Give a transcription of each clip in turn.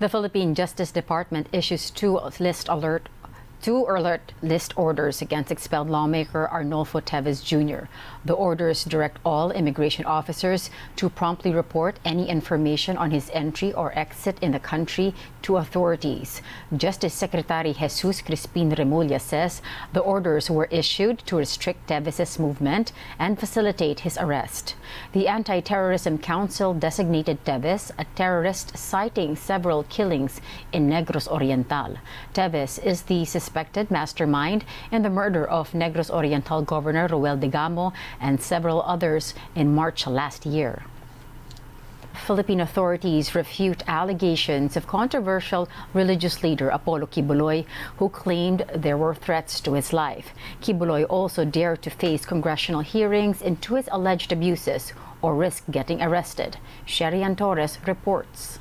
The Philippine Justice Department issues two list alert two alert list orders against expelled lawmaker Arnolfo Teves Jr. The orders direct all immigration officers to promptly report any information on his entry or exit in the country to authorities. Justice Secretary Jesus Crispin Remulla says the orders were issued to restrict Teves's movement and facilitate his arrest. The Anti-Terrorism Council designated Teves a terrorist citing several killings in Negros Oriental. Teves is the suspected mastermind in the murder of Negros Oriental Governor Roel Degamo and several others in March last year. Philippine authorities refute allegations of controversial religious leader Apollo Quiboloy, who claimed there were threats to his life. Quiboloy also dared to face congressional hearings into his alleged abuses or risk getting arrested. Sherrie Ann Torres reports.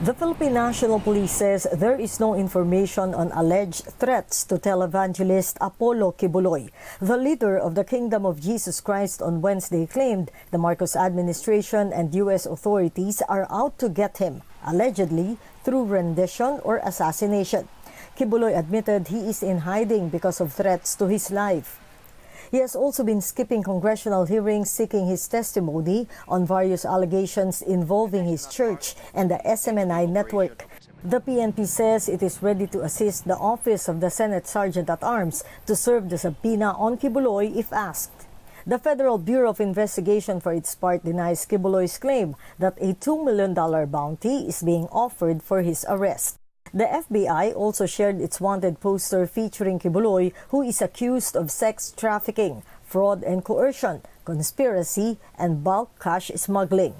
The Philippine National Police says there is no information on alleged threats to televangelist Apollo Kibuloy. The leader of the Kingdom of Jesus Christ on Wednesday claimed the Marcos administration and U.S. authorities are out to get him, allegedly through rendition or assassination. Kibuloy admitted he is in hiding because of threats to his life. He has also been skipping congressional hearings seeking his testimony on various allegations involving his church and the SMNI network. The PNP says it is ready to assist the Office of the Senate Sergeant at Arms to serve the subpoena on Quiboloy if asked. The Federal Bureau of Investigation, for its part, denies Quiboloy's claim that a $2 million bounty is being offered for his arrest. The FBI also shared its wanted poster featuring Kibuloy, who is accused of sex trafficking, fraud and coercion, conspiracy, and bulk cash smuggling.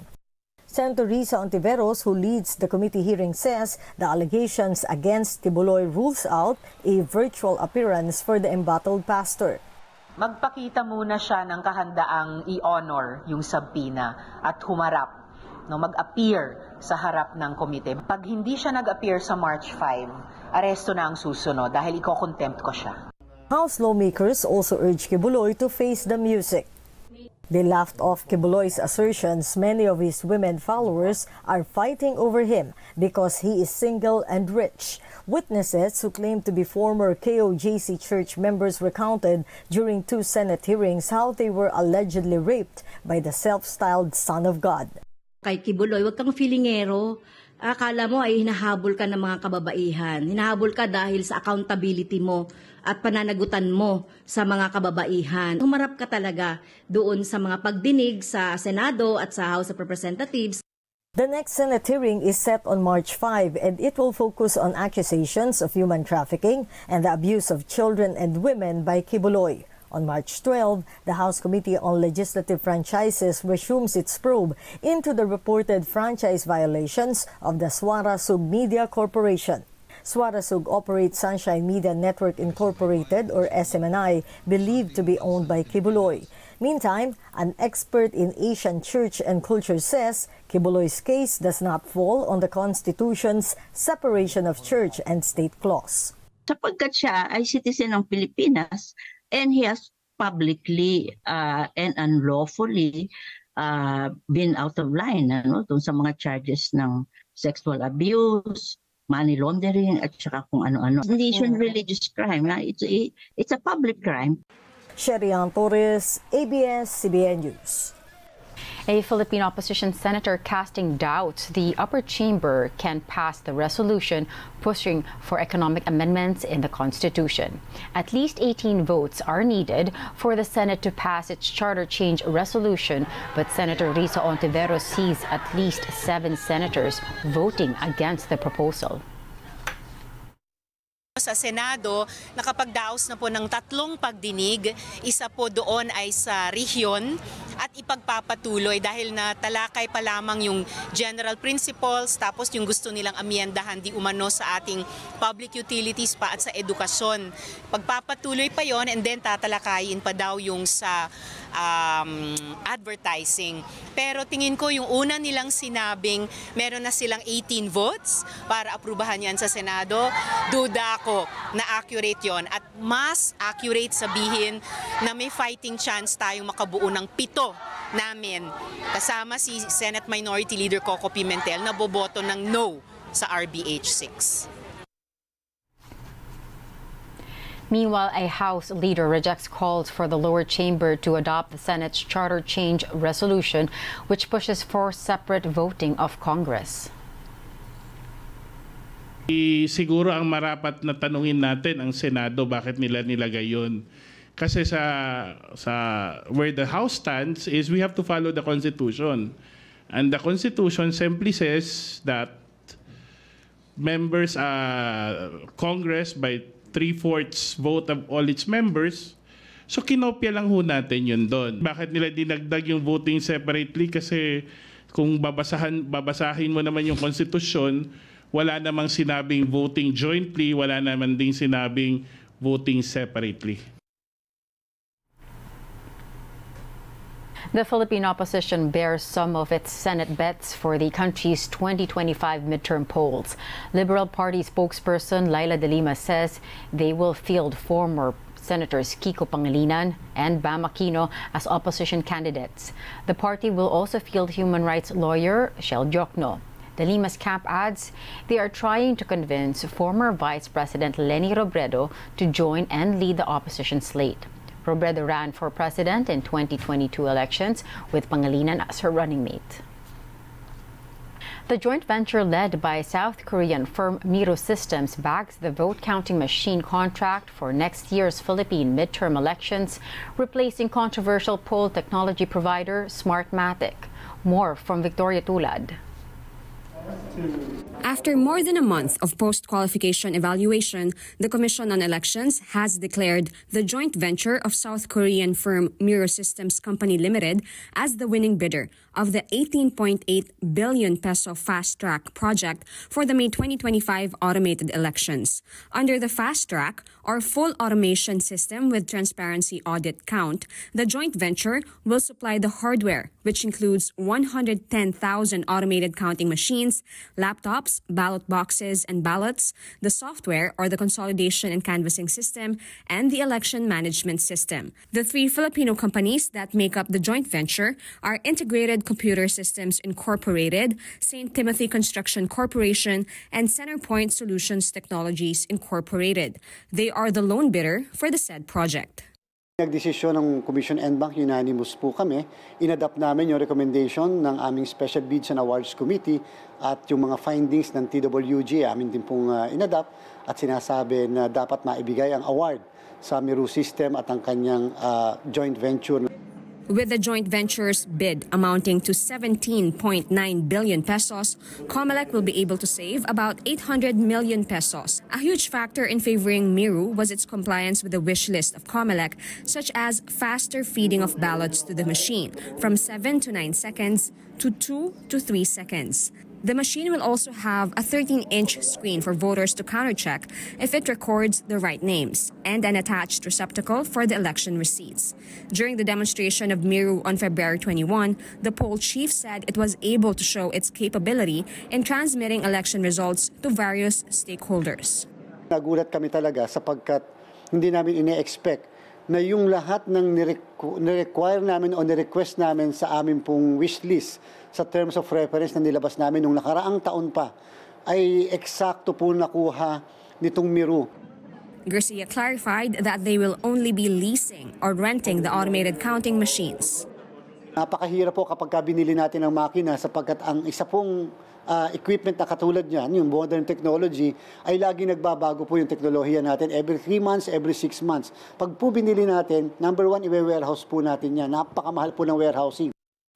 Senator Risa Ontiveros, who leads the committee hearing, says the allegations against Kibuloy rules out a virtual appearance for the embattled pastor. Magpakita muna siya ng kahandaang i-honor yung subpoena at humarap no, mag-appear sa harap ng komite. Pag hindi siya nag-appear sa March 5, aresto na ang susunod dahil iko-contempt ko siya. House lawmakers also urged Kibuloy to face the music. They laughed off Kibuloy's assertions many of his women followers are fighting over him because he is single and rich. Witnesses who claim to be former KOJC church members recounted during two Senate hearings how they were allegedly raped by the self-styled Son of God kay Kibuloy, huwag kang feelingero. Akala mo ay hinahabol ka ng mga kababaihan. Hinahabol ka dahil sa accountability mo at pananagutan mo sa mga kababaihan. Humarap ka talaga doon sa mga pagdinig sa Senado at sa House of Representatives. The next Senate hearing is set on March 5 and it will focus on accusations of human trafficking and the abuse of children and women by Kibuloy. On March 12, the House Committee on Legislative Franchises resumes its probe into the reported franchise violations of the Swara Sug Media Corporation. Swara Sug operates Sunshine Media Network Incorporated, or SMNI, believed to be owned by Quiboloy. Meantime, an expert in Asian church and culture says Quiboloy's case does not fall on the Constitution's separation of church and state clause. Sapagkat siya ay citizen ng Pilipinas, and he has publicly uh, and unlawfully uh, been out of line ano, dun sa mga charges ng sexual abuse, money laundering, at saka kung ano-ano. Hindi siya religious crime. Na? It's, a, it's a public crime. Sherian Torres, ABS-CBN News. A Philippine opposition senator casting doubts the upper chamber can pass the resolution pushing for economic amendments in the Constitution. At least 18 votes are needed for the Senate to pass its charter change resolution, but Senator Risa Hontiveros sees at least seven senators voting against the proposal. sa Senado, nakapagdaos na po ng tatlong pagdinig. Isa po doon ay sa rehiyon at ipagpapatuloy dahil na talakay pa lamang yung general principles tapos yung gusto nilang amyendahan di umano sa ating public utilities pa at sa edukasyon. Pagpapatuloy pa yon and then tatalakayin pa daw yung sa um, advertising. Pero tingin ko yung una nilang sinabing meron na silang 18 votes para aprubahan yan sa Senado. Duda ako na accurate yon at mas accurate sabihin na may fighting chance tayong makabuo ng pito pito namin, kasama si Senate Minority Leader Coco Pimentel, na boboto ng no sa RBH 6. Meanwhile, a House leader rejects calls for the lower chamber to adopt the Senate's charter change resolution, which pushes for separate voting of Congress. I- siguro ang marapat na tanungin natin ang Senado bakit nila nilagay yun. Kasi sa sa where the House stands is we have to follow the Constitution. And the Constitution simply says that members uh, Congress by three-fourths vote of all its members So kinopya lang ho natin yun doon. Bakit nila dinagdag yung voting separately? Kasi kung babasahan, babasahin mo naman yung konstitusyon, wala namang sinabing voting jointly, wala naman ding sinabing voting separately. The Philippine opposition bares some of its Senate bets for the country's 2025 midterm polls. Liberal Party spokesperson Leila De Lima says they will field former Senators Kiko Pangilinan and Bam Aquino as opposition candidates. The party will also field human rights lawyer Chel Diokno. De Lima's camp adds they are trying to convince former Vice President Leni Robredo to join and lead the opposition slate. Robredo ran for president in 2022 elections with Pangilinan as her running mate. The joint venture led by South Korean firm Miru Systems backs the vote counting machine contract for next year's Philippine midterm elections, replacing controversial poll technology provider Smartmatic. More from Victoria Tulad. After more than a month of post qualification evaluation, the Commission on Elections has declared the joint venture of South Korean firm Miru Systems Company Limited as the winning bidder of the 18.8 billion peso fast track project for the May 2025 automated elections. Under the fast track, or full automation system with transparency audit count, the joint venture will supply the hardware, which includes 110,000 automated counting machines, laptops, ballot boxes, and ballots, the software or the consolidation and canvassing system, and the election management system. The three Filipino companies that make up the joint venture are Integrated Computer Systems Incorporated, St. Timothy Construction Corporation, and Centerpoint Solutions Technologies Incorporated. They are the lone bidder for the said project. Nagdesisyon ng Commission and Bank, unanimous po kami. Inadapt namin yung recommendation ng aming Special Bids and Awards Committee at yung mga findings ng TWG, amin din pong uh, inadapt at sinasabi na dapat maibigay ang award sa Miru System at ang kanyang uh, joint venture. With the joint venture's bid amounting to 17.9 billion pesos, Comelec will be able to save about 800 million pesos. A huge factor in favoring Miru was its compliance with the wish list of Comelec, such as faster feeding of ballots to the machine from 7 to 9 seconds to 2 to 3 seconds. The machine will also have a 13-inch screen for voters to countercheck if it records the right names and an attached receptacle for the election receipts. During the demonstration of Miru on February 21, the poll chief said it was able to show its capability in transmitting election results to various stakeholders. Nagulat kami talaga sapagkat hindi namin ine-expect na yung lahat ng nirequire namin o nirequest namin sa amin pong wish list sa terms of reference na nilabas namin nung nakaraang taon pa ay eksakto po nakuha nitong Miru. Garcia clarified that they will only be leasing or renting the automated counting machines. Napakahirap po kapag binili natin ang makina sapagkat ang isa pong uh, equipment na katulad niyan, yung modern technology, ay lagi nagbabago po yung teknolohiya natin every 3 months, every 6 months. Pag po binili natin, number one, i-warehouse po natin yan. Napakamahal po ng warehousing.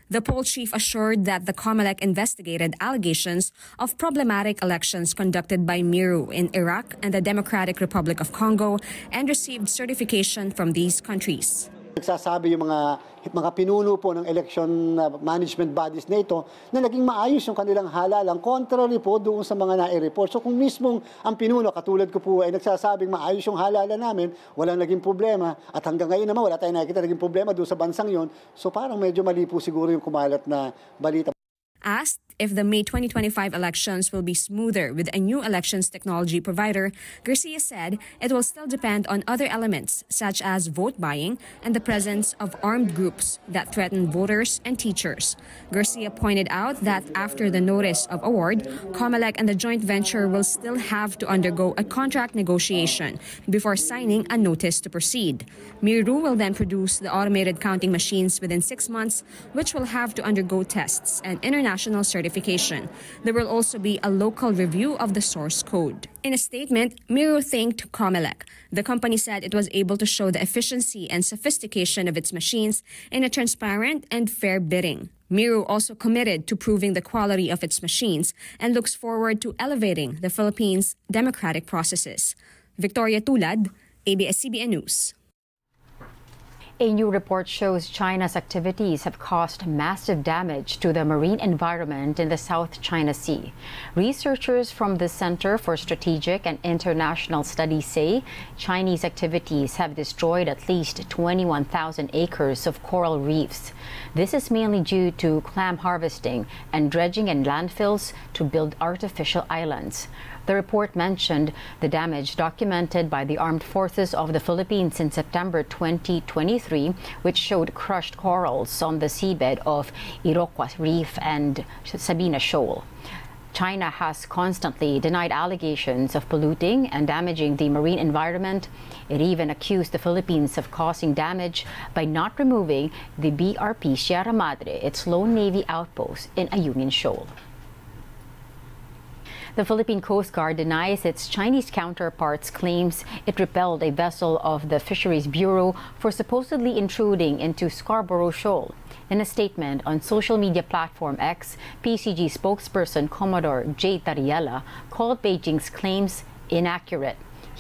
The poll chief assured that the COMELEC investigated allegations of problematic elections conducted by Miru in Iraq and the Democratic Republic of Congo and received certification from these countries. Nagsasabi yung mga mga pinuno po ng election management bodies na ito na naging maayos yung kanilang halalang contrary po doon sa mga nai-report. So kung mismong ang pinuno, katulad ko po, ay nagsasabing maayos yung halala namin, walang naging problema, at hanggang ngayon naman wala tayong nakikita naging problema doon sa bansang yon, so parang medyo mali po siguro yung kumalat na balita. Asked if the May 2025 elections will be smoother with a new elections technology provider, Garcia said it will still depend on other elements such as vote buying and the presence of armed groups that threaten voters and teachers. Garcia pointed out that after the notice of award, COMELEC and the joint venture will still have to undergo a contract negotiation before signing a notice to proceed. Miru will then produce the automated counting machines within six months, which will have to undergo tests and international certification. There will also be a local review of the source code. In a statement, Miru thanked Comelec. The company said it was able to show the efficiency and sophistication of its machines in a transparent and fair bidding. Miru also committed to proving the quality of its machines and looks forward to elevating the Philippines' democratic processes. Victoria Tulad, ABS-CBN News. A new report shows China's activities have caused massive damage to the marine environment in the South China Sea. Researchers from the Center for Strategic and International Studies say Chinese activities have destroyed at least 21,000 acres of coral reefs. This is mainly due to clam harvesting and dredging in landfills to build artificial islands. The report mentioned the damage documented by the Armed Forces of the Philippines in September 2023, which showed crushed corals on the seabed of Iroquois Reef and Sabina Shoal. China has constantly denied allegations of polluting and damaging the marine environment. It even accused the Philippines of causing damage by not removing the BRP Sierra Madre, its lone Navy outpost in Ayungin Shoal. The Philippine Coast Guard denies its Chinese counterparts claims it repelled a vessel of the Fisheries Bureau for supposedly intruding into Scarborough Shoal. In a statement on social media platform X, PCG spokesperson Commodore Jay Tarriela called Beijing's claims inaccurate.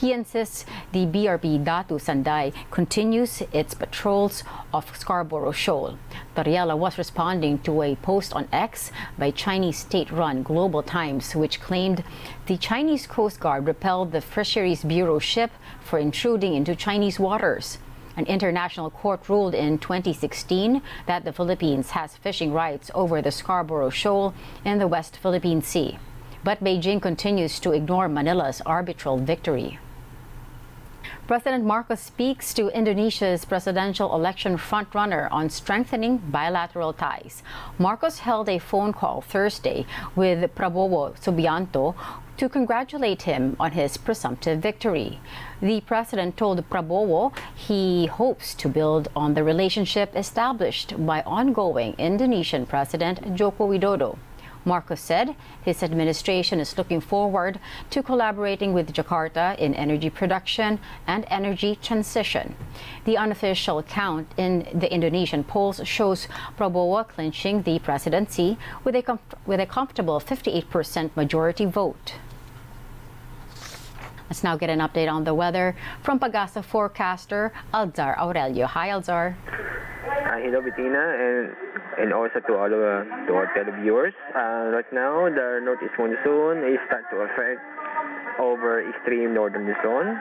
He insists the BRP Datu Sanday continues its patrols of Scarborough Shoal. Tarriela was responding to a post on X by Chinese state-run Global Times, which claimed the Chinese Coast Guard repelled the Fisheries Bureau ship for intruding into Chinese waters. An international court ruled in 2016 that the Philippines has fishing rights over the Scarborough Shoal in the West Philippine Sea. But Beijing continues to ignore Manila's arbitral victory. President Marcos speaks to Indonesia's presidential election frontrunner on strengthening bilateral ties. Marcos held a phone call Thursday with Prabowo Subianto to congratulate him on his presumptive victory. The president told Prabowo he hopes to build on the relationship established by ongoing Indonesian President Joko Widodo. Marcos said his administration is looking forward to collaborating with Jakarta in energy production and energy transition. The unofficial count in the Indonesian polls shows Prabowo clinching the presidency with a, with a comfortable 58% majority vote. Let's now get an update on the weather from Pagasa forecaster Aldczar Aurelio. Hi, Aldczar. Uh, hello, Bettina, and and also to all uh, to our televiewers. Uh, right now, the northeast monsoon is start to affect over extreme northern Luzon,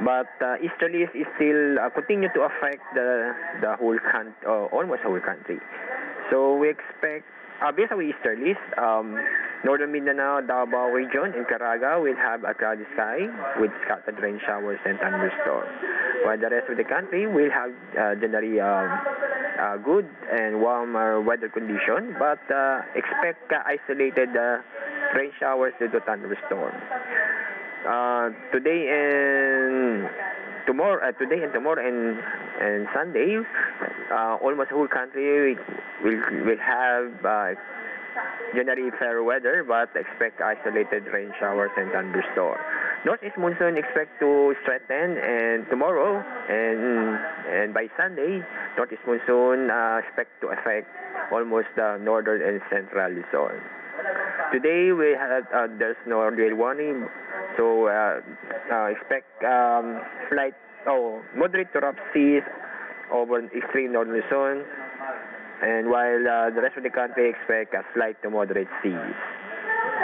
but uh, easterlies is still uh, continue to affect the the whole country, uh, almost whole country. So we expect uh, based on easterlies, um, northern Mindanao, Davao region, and Caraga will have a cloudy sky with scattered rain showers and thunderstorms. While the rest of the country will have uh, generally um, uh, good and warmer weather condition, but uh, expect uh, isolated rain showers due to thunderstorms. Uh, today and tomorrow, uh, today and tomorrow and and Sunday, uh, almost whole country will will have generally fair weather, but expect isolated rain showers and thunderstorms. Northeast monsoon expect to strengthen, and tomorrow and and by Sunday, northeast monsoon uh, expect to affect almost the northern and central Luzon. Today we had uh, there's no real warning, so uh, uh, expect um, slight oh moderate to rough seas over extreme northern Luzon, and while uh, the rest of the country expect a slight to moderate seas.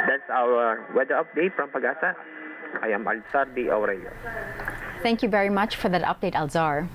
That's our weather update from Pagasa. I am Aldczar. Aurelio. Thank you very much for that update, Aldczar.